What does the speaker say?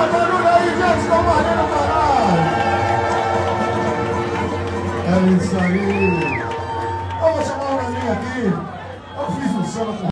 Toma barulho aí, gente, estão varrendo o canal. É isso aí. Eu vou chamar o Naninho aqui. Eu fiz um samba com